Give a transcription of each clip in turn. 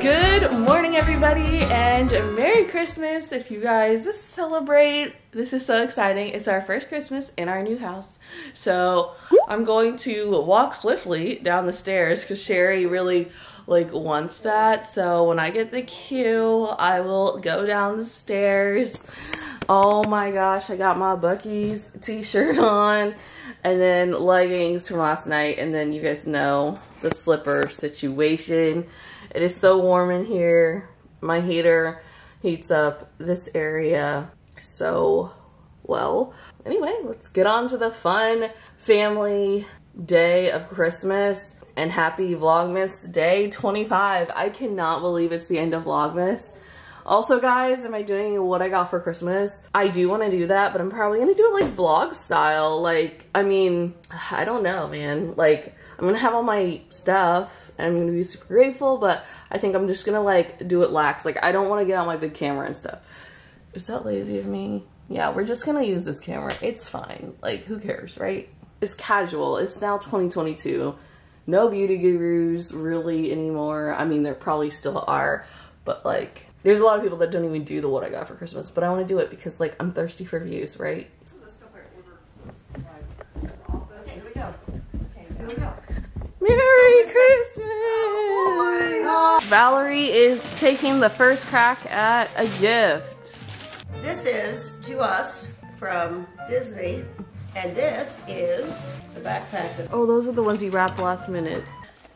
Good morning, everybody, and Merry Christmas if you guys celebrate. This is so exciting. It's our first Christmas in our new house. So I'm going to walk swiftly down the stairs because Sherry really like wants that. So when I get the cue, I will go down the stairs. Oh my gosh, I got my Buc-ee's t-shirt on and then leggings from last night. And then you guys know the slipper situation. It is so warm in here. My heater heats up this area so well. Anyway, let's get on to the fun family day of Christmas and happy Vlogmas day 25. I cannot believe it's the end of Vlogmas. Also, guys, am I doing what I got for Christmas? I do want to do that, but I'm probably going to do it like vlog style. Like, I mean, I don't know, man. Like, I'm going to have all my stuff I'm gonna be super grateful, but I think I'm just gonna like do it lax. Like I don't wanna get out my big camera and stuff. Is that lazy of me? Yeah, we're just gonna use this camera. It's fine. Like who cares, right? It's casual. It's now 2022. No beauty gurus really anymore. I mean, there probably still are, but like there's a lot of people that don't even do the what I got for Christmas, but I want to do it because like I'm thirsty for views, right? Merry Christmas! Valerie is taking the first crack at a gift. This is, to us, from Disney, and this is the backpack. Oh, those are the ones you wrapped last minute.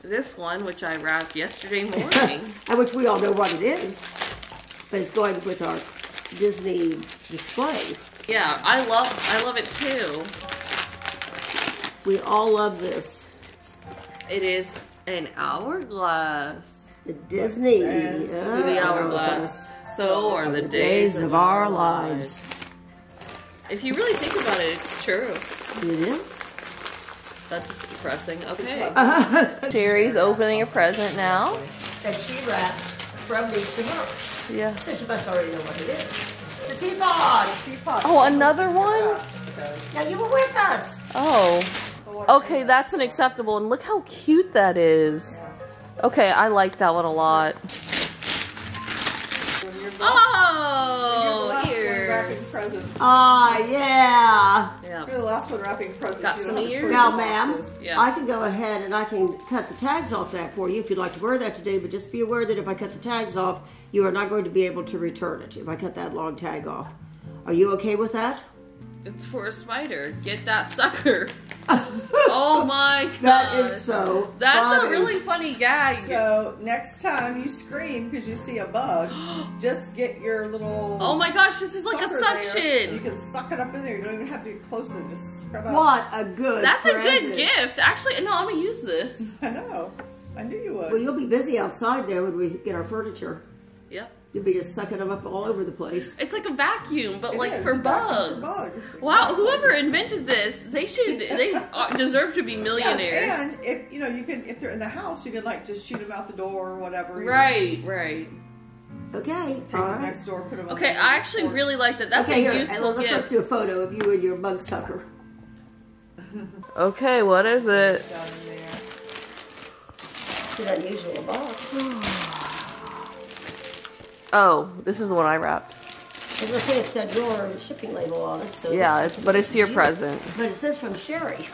This one, which I wrapped yesterday morning. and which we all know what it is, but it's going with our Disney display. Yeah, I love, I love it too. We all love this. It is an hourglass. The Disney. Yes. Yeah. The hourglass. So are the days, days of our lives. If you really think about it, it's true. It is. That's depressing. Okay. Sherry's opening a present now. And she wrapped from me to her. Yeah. So she must already know what it is. The teapot. teapot. Oh, another one? Yeah, you were with us. Oh. Okay, that's an acceptable. And look how cute that is. Okay, I like that one a lot. Oh, ears. Ah, yeah. Yeah. You're the last one wrapping presents. Got some ears. Now, ma'am, yeah. I can go ahead and I can cut the tags off that for you if you'd like to wear that today, but just be aware that if I cut the tags off, you are not going to be able to return it if I cut that long tag off. Are you okay with that? It's for a spider. Get that sucker. oh my god. That is so That's funny. a really funny gag. So next time you scream because you see a bug, just get your little Oh my gosh, this is like a suction. You can suck it up in there. You don't even have to get close to it. Just scrub out. What a good That's present. a good gift. Actually, no, I'm gonna use this. I know. I knew you would. Well, you'll be busy outside there when we get our furniture. Yep. You'd be just sucking them up all over the place. It's like a vacuum, but It like for bugs. for bugs. Wow, whoever invented this, they should, they deserve to be millionaires. Yes, and if you know, you can if they're in the house, you can like just shoot them out the door or whatever. you know. Right, right. Okay, Take all them right. next door, put them. on Okay, the I actually porch. really like that. That's okay, a here, useful let's gift. first do a photo of you and your bug sucker. Okay, what is it? Down in there. It's an unusual box. Oh, this is the one I wrapped. As I say, it's got your shipping label on it, so Yeah, it's, but it's your you. present. But it says from Sherry.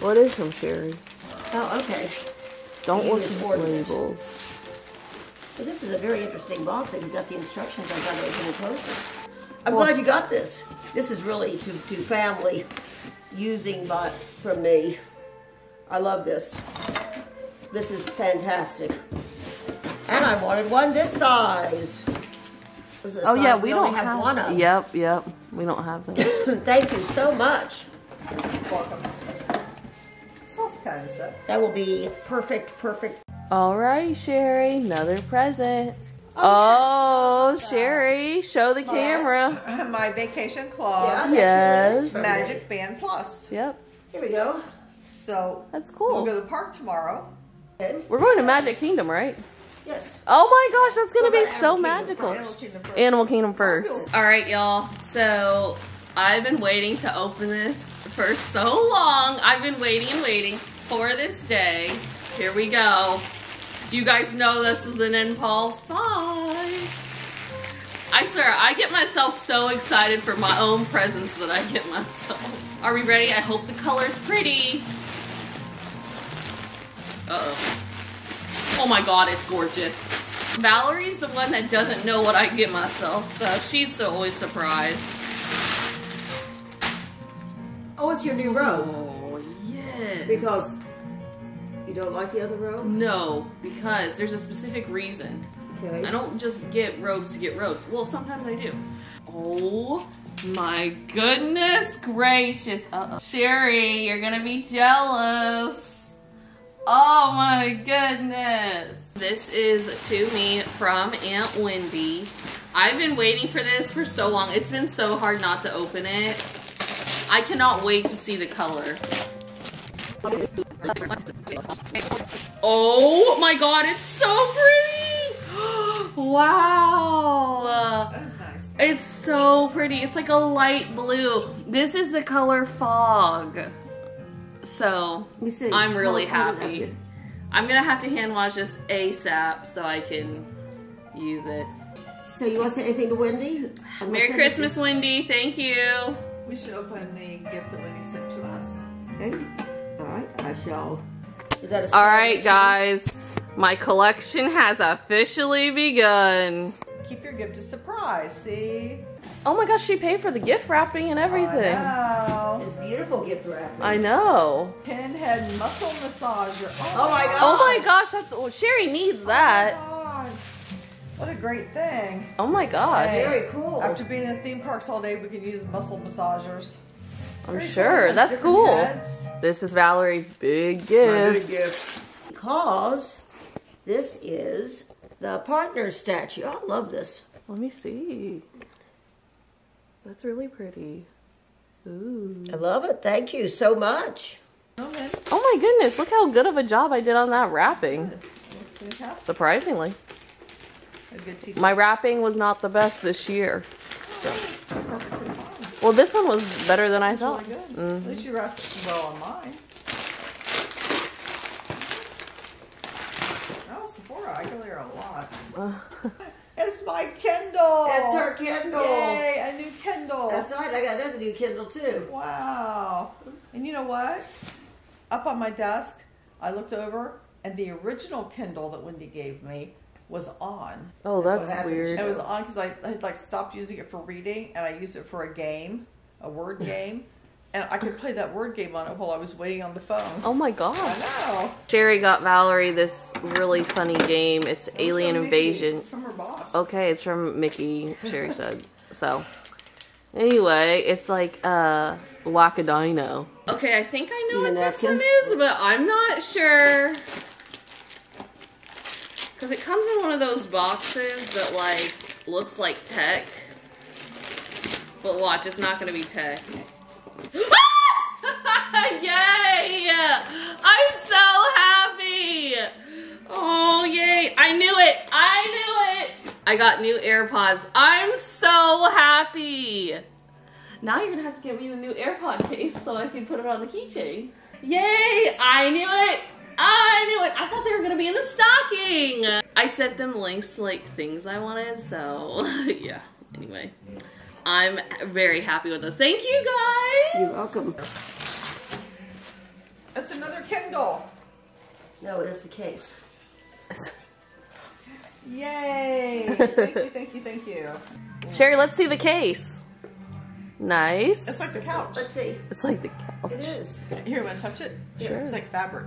What is from Sherry? Oh, okay. Don't You look at labels. Well, this is a very interesting box. You've got the instructions on how to open and close it. I'm glad you got this. This is really to, to family using but from me. I love this. This is fantastic. And I wanted one this size. This is a Oh yeah, size we, only don't have, have. one of. Yep, yep. We don't have that. Thank you so much. Welcome. Sauce kind of set. That will be perfect, perfect. All right, Sherry, another present. Oh, Oh, oh Sherry, show the camera. My vacation club. Yes. Magic Band Plus. Yep, Here we go. So that's cool. we'll go to the park tomorrow. We're going to Magic Kingdom, right? Yes. Oh my gosh, that's gonna Well, be so Animal magical. first. Animal Kingdom first. Animal Kingdom first. All right, y'all. So I've been waiting to open this for so long. I've been waiting and waiting for this day. Here we go. You guys know this was an impulse buy. I swear, I get myself so excited for my own presents that I get myself. Are we ready? I hope the color's pretty. Uh-oh. Oh my god, it's gorgeous. Valerie's the one that doesn't know what I get myself, so she's always surprised. Oh, it's your new robe. Oh, yes. Because you don't like the other robe? No, because there's a specific reason. Okay. I don't just get robes to get robes. Well, sometimes I do. Oh my goodness gracious. Uh-oh. Sherry, you're gonna be jealous. Oh my goodness. This is to me from Aunt Wendy. I've been waiting for this for so long. It's been so hard not to open it. I cannot wait to see the color. Oh my god, it's so pretty! wow! That is nice. It's so pretty. It's like a light blue. This is the color fog. So, Let me see. I'm really Hold- hold happy. I'm gonna have to hand wash this ASAP so I can use it. So you want to say anything to Wendy? I'm Merry not Christmas, Wendy. Thank you. We should open the gift that Wendy sent to us. Okay. All right, I shall. Is that a All right, guys. My collection has officially begun. Keep your gift a surprise, see? Oh my gosh, she paid for the gift wrapping and everything. I know. It's beautiful gift wrapping. I know. Pinhead muscle massager. Oh, Oh my God. Oh my gosh, that's oh, Sherry needs that. Oh my God. What a great thing. Oh my gosh. Hey, Very cool. After being in theme parks all day, we can use muscle massagers. I'm Very sure. cool. That's cool. heads. This is Valerie's big My gift. big gift. Because this is the partner statue. I love this. Let me see. That's really pretty. Ooh. I love it. Thank you so much. Oh. Oh my goodness, look how good of a job I did on that wrapping. Fantastic. Surprisingly. A good teacher. My wrapping was not the best this year. Perfectly fine. Well, this one was better than I It's really thought. good. Mhm. At least you wrapped it well on mine. Oh, Sephora, I go there a lot. It's my Kindle. It's her Kindle. Yay, a new Kindle. That's right. I got another new Kindle too. Wow. And you know what? Up on my desk, I looked over, and the original Kindle that Wendy gave me was on. oh, That's what that's weird. It was on because I, I had like stopped using it for reading, and I used it for a game, a word game, and I could play that word game on it while I was waiting on the phone. Oh my I god. know. Sherry got Valerie this really funny game. It's It Alien from Mickey, Invasion. from her boss. Okay, it's from Mickey, Sherry said. So, anyway, it's like uh Wakadino. Okay, I think I know Need a what this one is, but I'm not sure. Because it comes in one of those boxes that, like, looks like tech. But watch, it's not going to be tech. yay! I'm so happy! Oh, yay! I knew it! I knew it! I got new AirPods. I'm so happy! Now you're gonna have to get me the new AirPod case so I can put it on the keychain. Yay! I knew it! I knew it! I thought they were gonna be in the stocking! I sent them links to like things I wanted, so yeah. Anyway, I'm very happy with this. Thank you guys! You're welcome. That's another Kindle. No, that's the case. Yay! thank you, thank you, thank you. Sherry, let's see the case. Nice. It's like the couch. Let's see. It's like the It couch. is. Here, want to touch it? Sure. It's like fabric.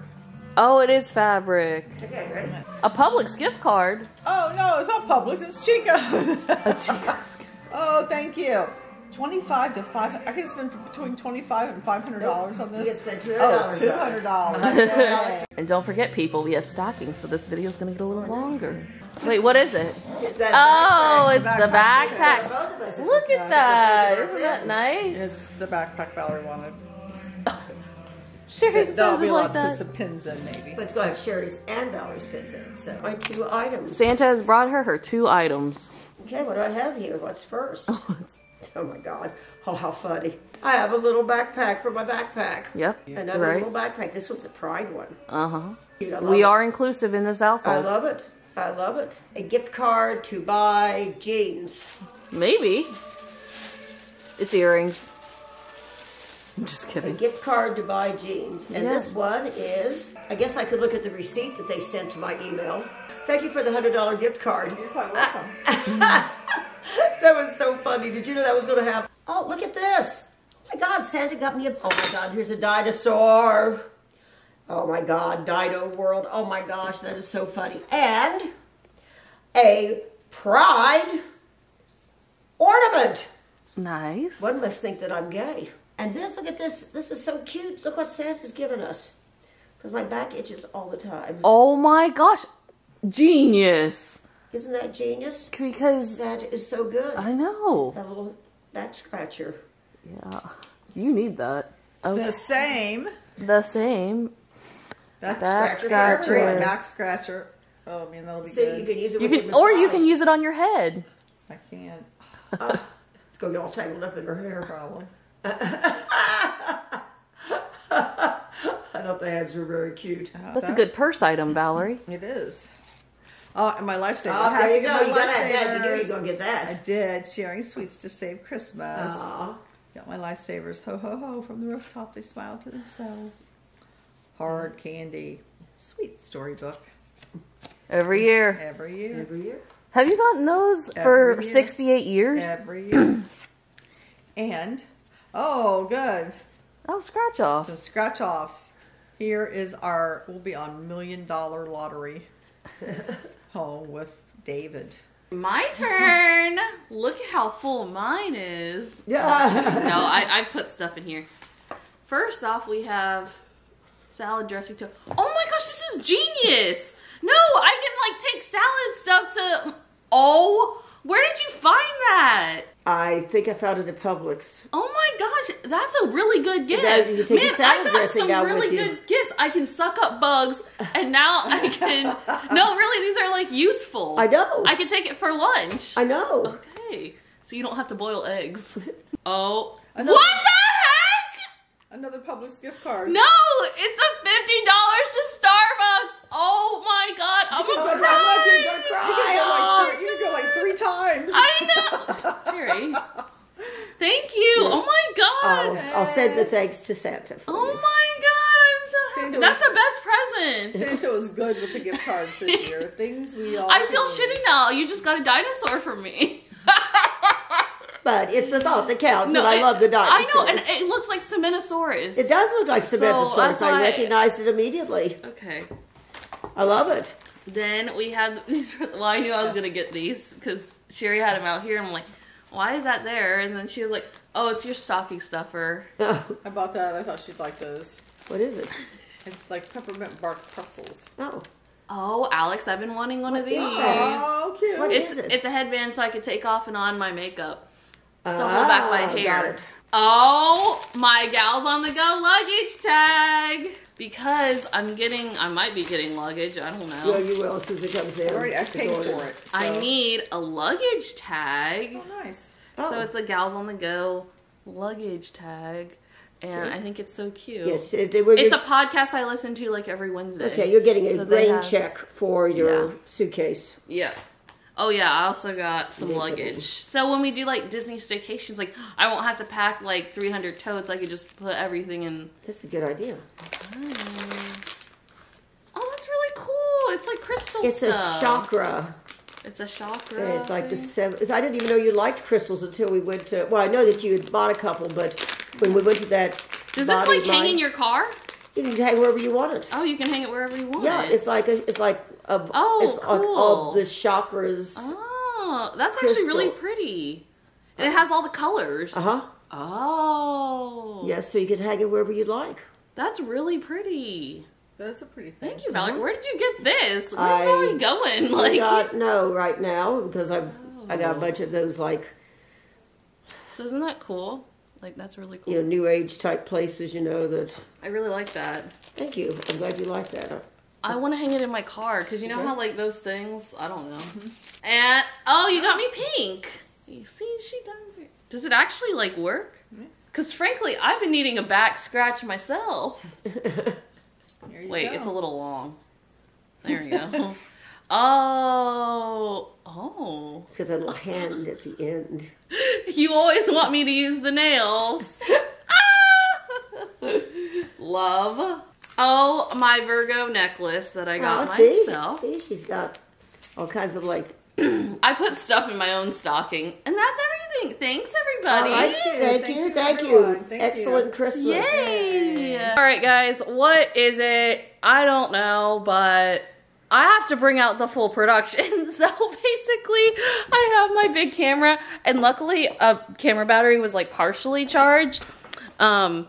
Oh, it is fabric. Okay, ready? A Publix gift card. Oh no, it's not Publix. It's Chico's. oh, thank you. Twenty-five to five. I can spend between twenty-five and five hundred dollars on this. get Oh, $200. two hundred dollars. And don't forget, people, we have stockings, so this video is gonna get a little longer. Wait, what is it? It's Oh, it's the backpack. backpack. Both. Look at that. Isn't that nice? It's the backpack Valerie wanted. Sherry There'll says be it a like lot to put that. some pins in, maybe. But it's going to have Sherry's and Valerie's pins in. So my two items. Santa has brought her her two items. Okay, what do I have here? What's first? Oh my God. Oh, how funny. I have a little backpack for my backpack. Yep. Another right. little backpack. This one's a Pride one. Uh huh. Cute, We it. are inclusive in this outfit. I love it. I love it. A gift card to buy jeans. Maybe. It's earrings. I'm just kidding. A gift card to buy jeans. And Yeah. this one is, I guess I could look at the receipt that they sent to my email. Thank you for the $100 gift card. You're quite welcome. That was so funny. Did you know that was going to happen? Oh, look at this. Oh my God, Santa got me a. Oh my God, here's a dinosaur. Oh my God, Dino World. Oh my gosh, that is so funny. And a pride ornament. Nice. One must think that I'm gay. And this, look at this. This is so cute. Look what Santa's given us. Because my back itches all the time. Oh my gosh. Genius. Isn't that genius? Because that is so good. I know. That little back scratcher. Yeah. You need that. Okay. The same. The same. Back, Back scratcher. scratcher. for everyone. Back scratcher. Oh man, that'll be So good. you can use it You with can, your or you can use it on your head. I can't. It's going to get all tangled up in her hair. Probably. I thought the heads were very cute. Uh, That's a good purse item, Valerie. It is. Oh, and my lifesaver. Oh, there you go. My You gotta that. You knew you were going to get that. I did. Sharing sweets to save Christmas. Aw. Got my lifesavers. Ho ho ho from the rooftop. They smile to themselves. Hard candy. Sweet storybook. Every year. Every year. Every year. Have you gotten those for year. 68 years? Every year. and oh, good. Oh, scratch off. The scratch offs. Here is our. We'll be on million dollar lottery. Home with David. My turn. Look at how full mine is. Yeah. No, I, I put stuff in here. First off, we have salad dressing too. Oh my gosh, this is genius! No, I can like take salad stuff to. Oh, where did you find that? I think I found it at Publix. Oh my gosh, that's a really good gift. That you take Man, your salad I got dressing some down really good gifts. I can suck up bugs, and now I can. no, really, these are like useful. I know. I can take it for lunch. I know. Okay, so you don't have to boil eggs. Oh, Another- what the heck? Another Publix gift card. No, it's a fifty dollars to Starbucks. Oh my god, I'm gonna my God, you're cry. gonna You cry. can go Oh. like three, you can go like three times. Thank you. Oh my I'll, god. I'll send the thanks to Santa. Oh you. my god, I'm so happy. That's the best present. Santa was good with the gift cards this year. Things we all. I feel shitty now. You just got a dinosaur for me. But it's the thought that counts, No, and I it- love the dinosaur. I know, and it looks like Cemenosaurus. it does look like So, Cementosaurus. that's I recognized it immediately. Okay. I love it. Then we have these. Well, I knew I was gonna get these because Sherry had them out here. and I'm like, why is that there? And then she was like, oh, it's your stocking stuffer. Oh, I bought that. I thought she'd like those. what is it? It's like peppermint bark pretzels. Oh, Oh, Alex, I've been wanting one of these. that? Oh, cute. What It's is it? it's a headband so I could take off and on my makeup to to hold back my Got hair. it. Oh, my gals on the go luggage tag. Because I'm getting, I might be getting luggage. I don't know. Yeah, you will as soon as it comes in. Already, I paid for it. I need a luggage tag. Oh, nice. Oh. So it's a gals on the go luggage tag, and I think it's so cute. Yes, it, they were. It's a podcast I listen to like every Wednesday. okay. You're getting a So they rain have- check for your Yeah. suitcase. Yeah. Oh yeah, I also got some luggage. So when we do like Disney staycations, like I won't have to pack like 300 totes. I could just put everything in. That's a good idea. Mm. Oh, that's really cool. It's like crystal It's a chakra. It's a chakra. And it's like the seven. I didn't even know you liked crystals until we went to. Well, I know that you had bought a couple, but when we went to that. Does this like hang in your car? You can hang wherever you want it. Oh, you can hang it wherever you want. Yeah, it's like a, it's like a, Oh, it's on cool. all the chakras. Oh, that's actually really pretty. And it has all the colors. Uh huh. Oh. Yes, so you can hang it wherever you'd like. That's really pretty. That's a pretty thing. Thank you, Valerie. Where did you get this? Where's I- Valerie going? Like, got no right now because I've I got a Oh. bunch of those like so isn't that cool? Like, that's really cool. you know new age type places. You know that. I really like that. Thank you. I'm glad you like that. I want to hang it in my car because you know Okay. how like those things. I don't know. Mm-hmm. And oh, you got me pink. You see, she does it. Does it actually like work? Because frankly, I've been needing a back scratch myself. Wait, go. it's a little long. There we go. oh, oh. It's got a little hand at the end. You always want me to use the nails. Ah! Love. Oh, my Virgo necklace that I got Oh, see? myself. See, she's got all kinds of like. I put stuff in my own stocking, and that's everything. Thanks, everybody. All right, thank, Thank you, you, thank everyone. you. Thank Excellent you. Christmas. Yay! All right, guys, what is it? I don't know, but I have to bring out the full production. So basically, I have my big camera, and luckily, a camera battery was like partially charged. Um,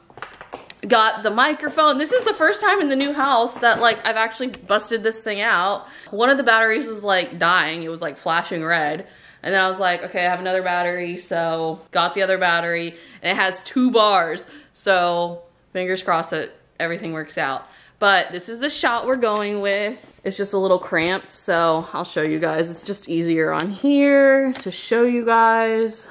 got the microphone. This is the first time in the new house that like I've actually busted this thing out. One of the batteries was like dying. It was like flashing red. And then I was like, okay, I have another battery. So got the other battery and it has two bars. So fingers crossed that everything works out. But this is the shot we're going with. It's just a little cramped. So I'll show you guys. It's just easier on here to show you guys.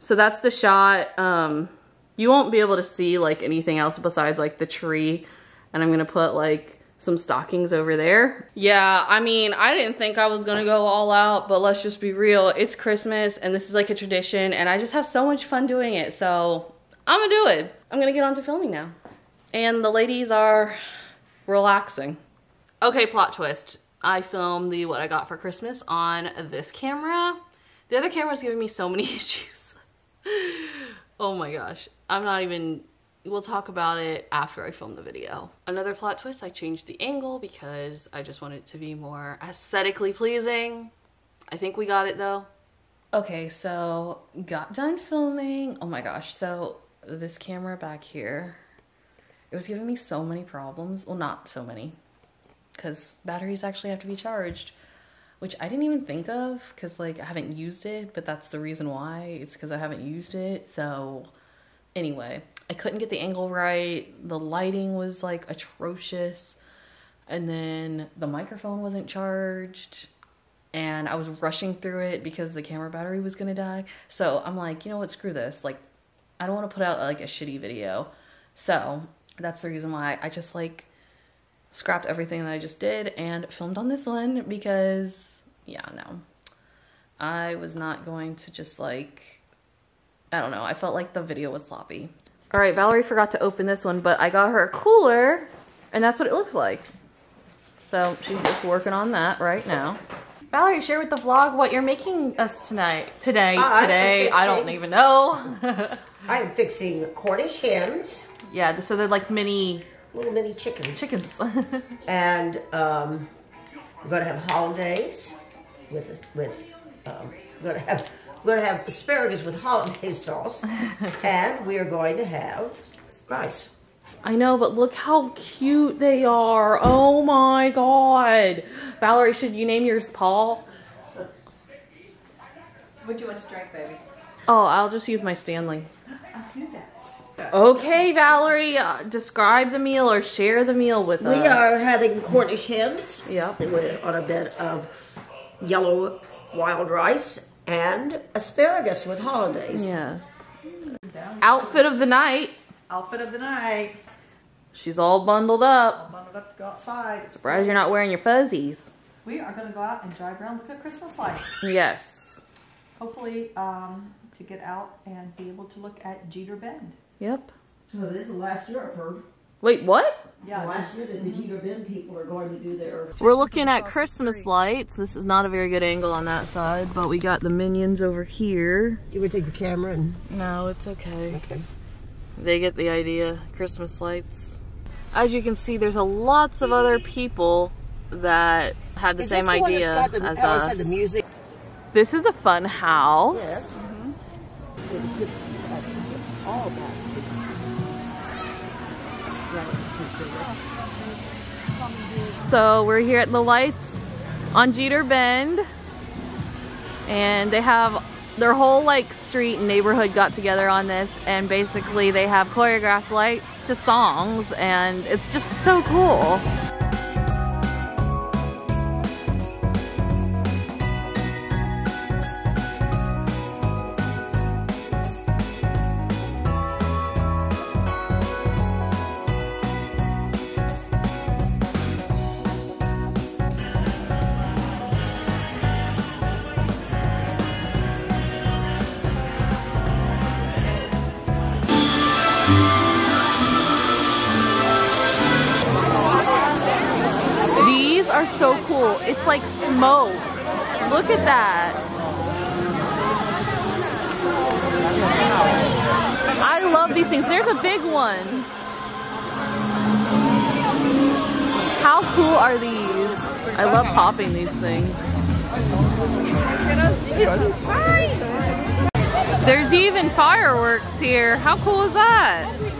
So that's the shot. Um, you won't be able to see like anything else besides like the tree. And I'm gonna put like some stockings over there. Yeah, I mean, I didn't think I was gonna go all out, but let's just be real. It's Christmas and this is like a tradition and I just have so much fun doing it. So I'm gonna do it. I'm gonna get on to filming now. And the ladies are relaxing. Okay, plot twist. I filmed the what I got for Christmas on this camera. The other camera camera's giving me so many issues. oh my gosh. I'm not even we'll talk about it after I film the video. Another plot twist, I changed the angle because I just want it to be more aesthetically pleasing. I think we got it though. Okay, so got done filming. Oh my gosh, so this camera back here, it was giving me so many problems. Well, not so many, because batteries actually have to be charged, which I didn't even think of because like I haven't used it, but that's the reason why. It's because I haven't used it. So anyway, I couldn't get the angle right. The lighting was like atrocious. And then the microphone wasn't charged. And I was rushing through it because the camera battery was gonna die. So I'm like, you know what, screw this. Like, I don't wanna put out like a shitty video. So that's the reason why I just like scrapped everything that I just did and filmed on this one because, yeah, no. I was not going to just like I don't know. I felt like the video was sloppy. All right, Valerie forgot to open this one, but I got her a cooler, and that's what it looks like. So she's just working on that right now. Valerie, share with the vlog what you're making us tonight. Today, am today. I don't even know. I am fixing Cornish hens, yeah, so they're like mini little mini chickens. chickens. And um, we're gonna have hollandaise with with. Um, we're gonna have we're gonna have asparagus with hollandaise sauce, and we are going to have rice. I know, but look how cute they are. Oh my god. Valerie, should you name yours Paul? What do you want to drink, baby? Oh, I'll just use my Stanley. I'll do that. Okay, Valerie, uh, describe the meal or share the meal with us. We are having Cornish hens. Yeah, Yep. With, on a bed of yellow wild rice and asparagus with hollandaise. Yes. Outfit of the night. Outfit of the night. She's all bundled up. Bundled up to go outside. Surprised you're not wearing your fuzzies. We are going to go out and drive around look at Christmas lights. Yes. Hopefully, um, to get out and be able to look at Jeater Bend. Yep. So this is the last year I've heard. Wait, what? Yeah, last year that the Jeater Bend people are going to do their. We're looking at Christmas lights. This is not a very good angle on that side, but we got the minions over here. You would take the camera and. No, it's okay. Okay. They get the idea. Christmas lights. As you can see, there's a lots of other people that had the Is same this the one idea that's got the, as us. had the music. This is a fun house. Yes. Mm-hmm. All that. So we're here at the lights on Jeater Bend, and they have their whole like street and neighborhood got together on this, and basically they have choreographed lights to songs, and it's just so cool. Like smoke. Look at that. I love these things. There's a big one. How cool are these? I love popping these things. There's even fireworks here. How cool is that?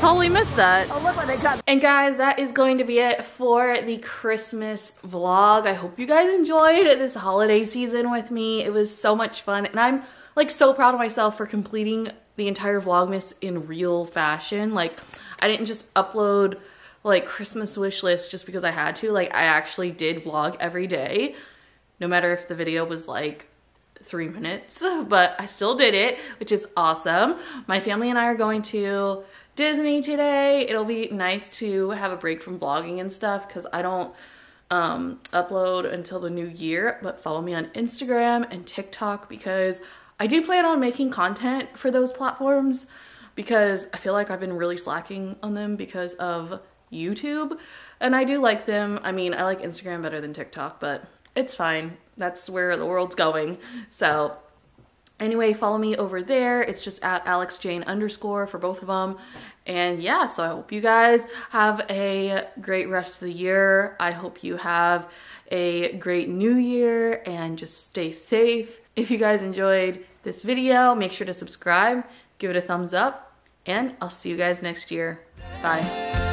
I totally missed that. Oh, look what they got. And guys, that is going to be it for the Christmas vlog. I hope you guys enjoyed this holiday season with me. It was so much fun. And I'm like so proud of myself for completing the entire Vlogmas in real fashion. Like I didn't just upload like Christmas wish list just because I had to. Like I actually did vlog every day, no matter if the video was like three minutes, but I still did it, which is awesome. My family and I are going to Disney today. It'll be nice to have a break from vlogging and stuff because I don't um, upload until the new year, but follow me on Instagram and TikTok because I do plan on making content for those platforms because I feel like I've been really slacking on them because of YouTube and I do like them. I mean, I like Instagram better than TikTok, but it's fine. That's where the world's going. So anyway, follow me over there. It's just at Alex Jayne underscore for both of them. And yeah, so I hope you guys have a great rest of the year. I hope you have a great new year and just stay safe. If you guys enjoyed this video, make sure to subscribe, give it a thumbs up, and I'll see you guys next year. Bye.